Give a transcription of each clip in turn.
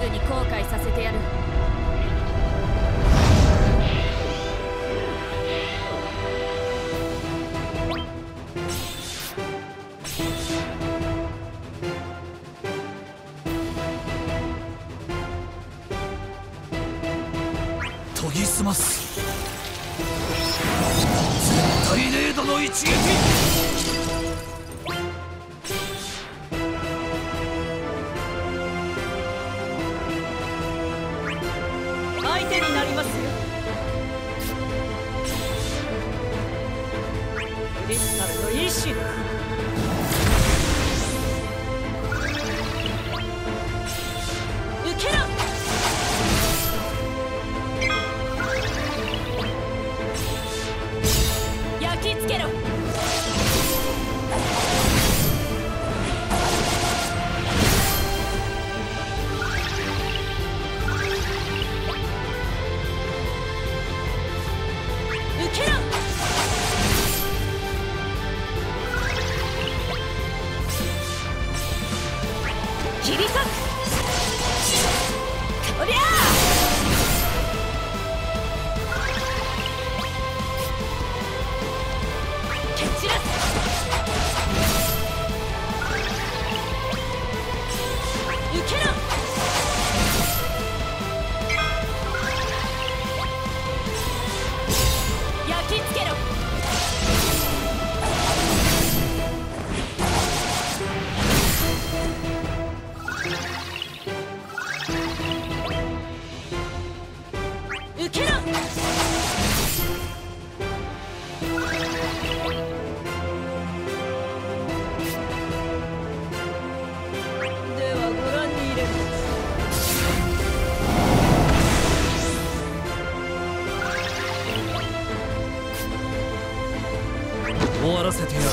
ぐに後悔させてやる。手になりますよ。クリスタルの意志。ですらせてやる。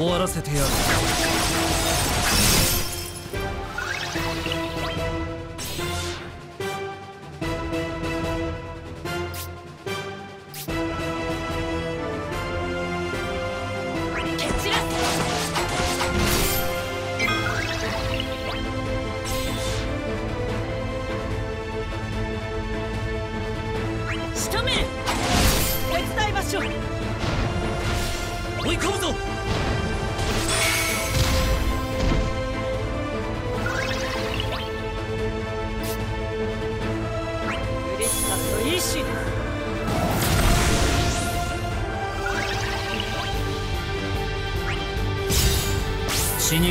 終わらせてやる。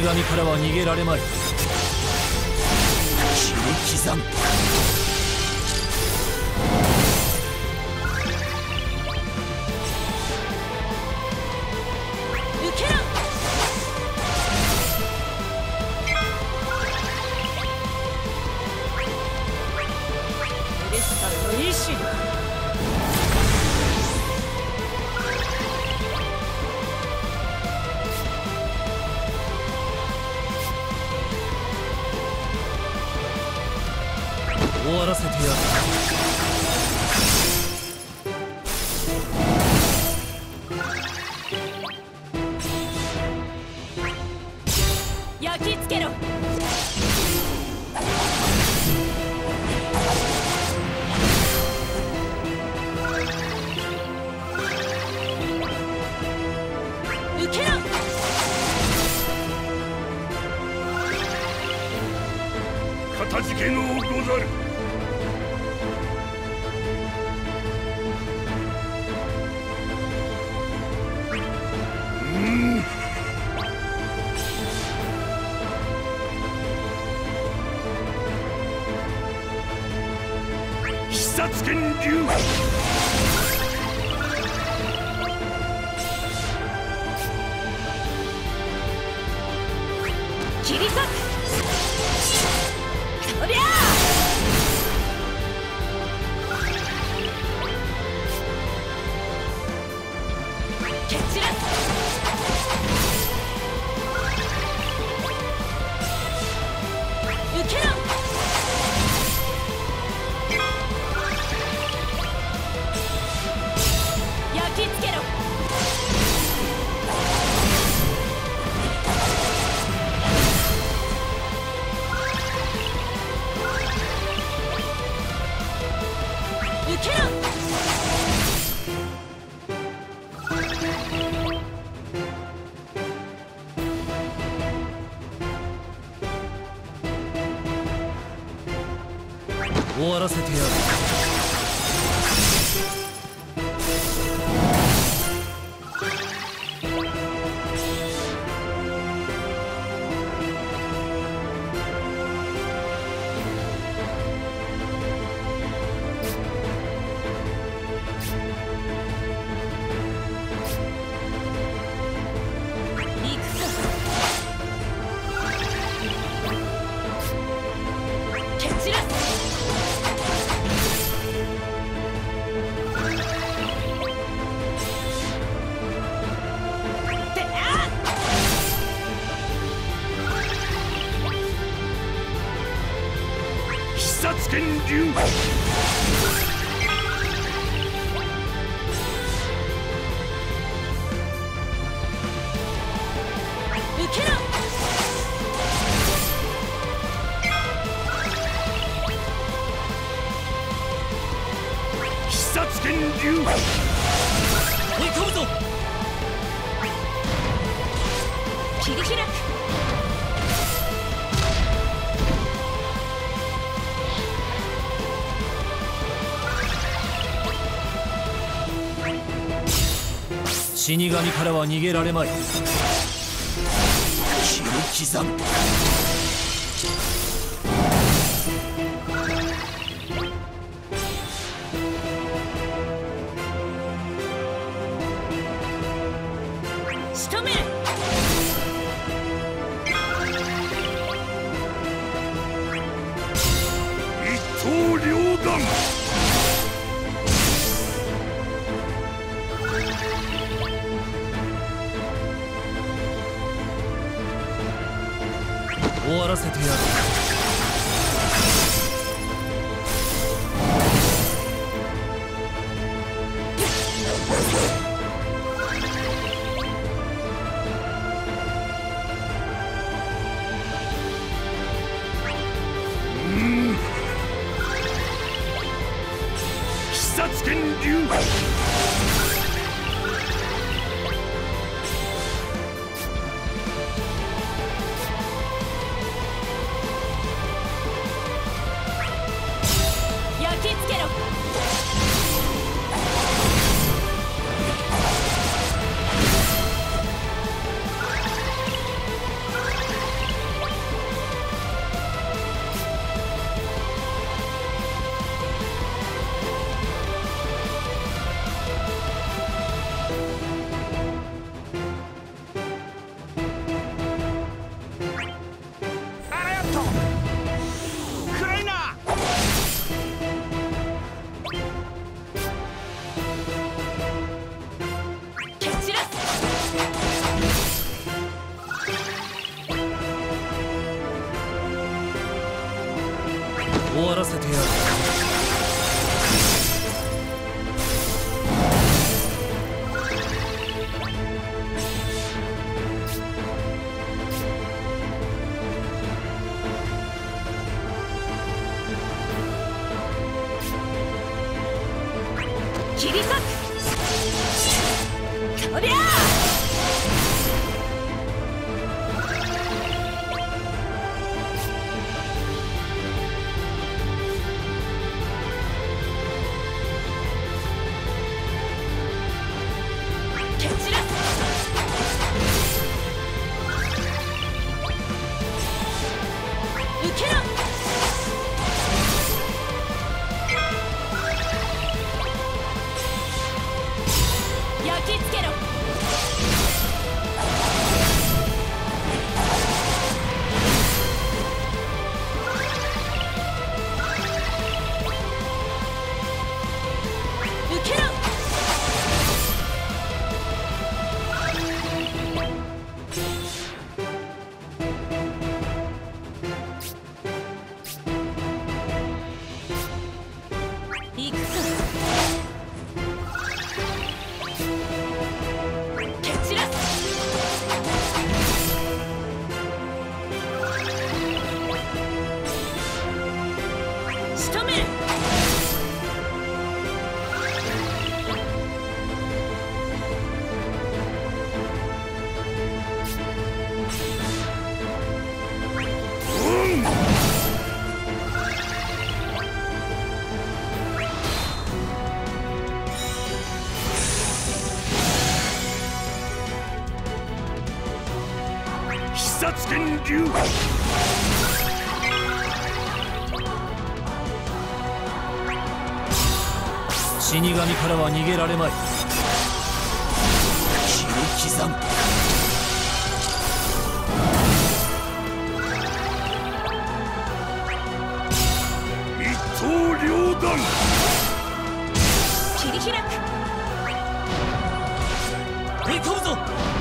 神からは逃げられまい。切り刻む。受けろ。けのうござる殺剣切り裂く。Yeah! 死神からは逃げられまい。切り刻む終わらせてやる。終わらせてやる。げられまい。切り刻む。両断。切り開く。行こうぞ。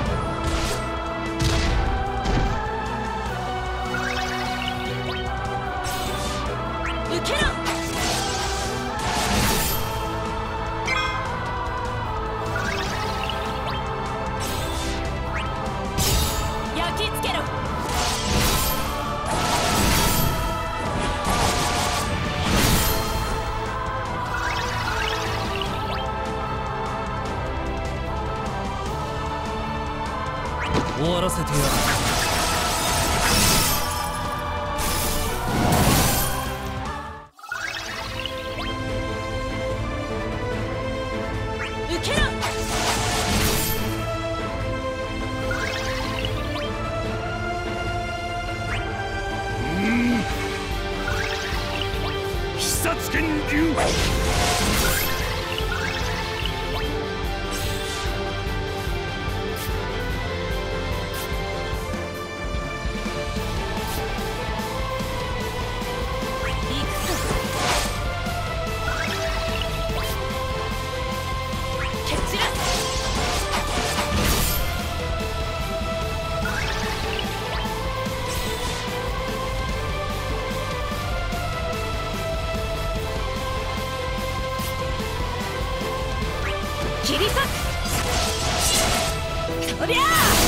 せてやる受けろん必殺剣流切り裂く。そりゃあ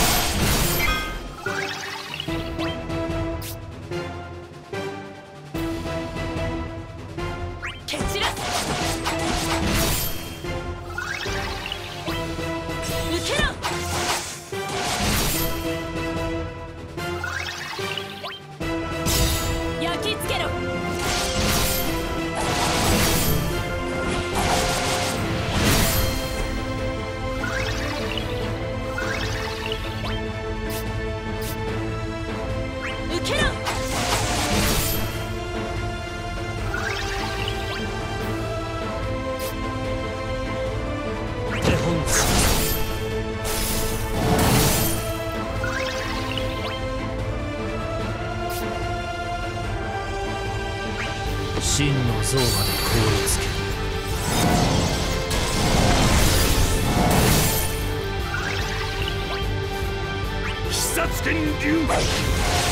殺天竜。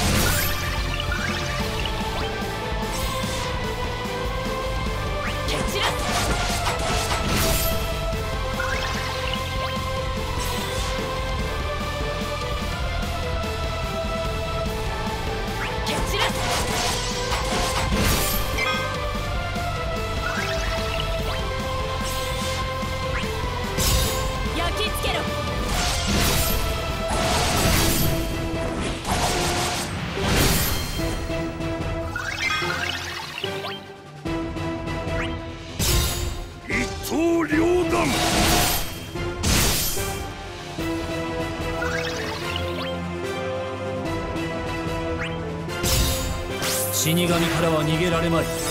神からは逃げられまい。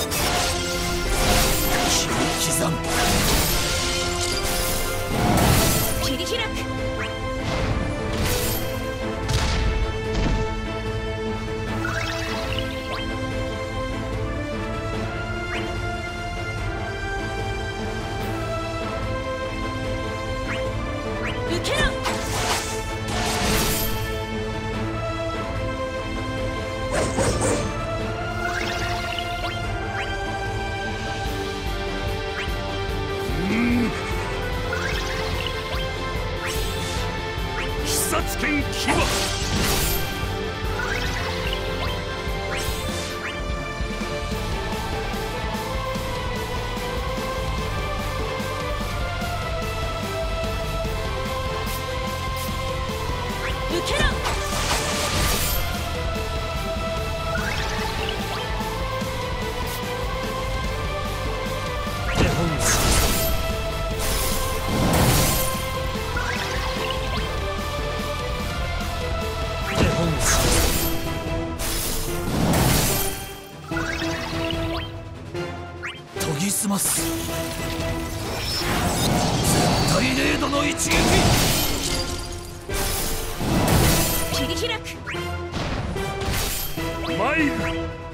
参る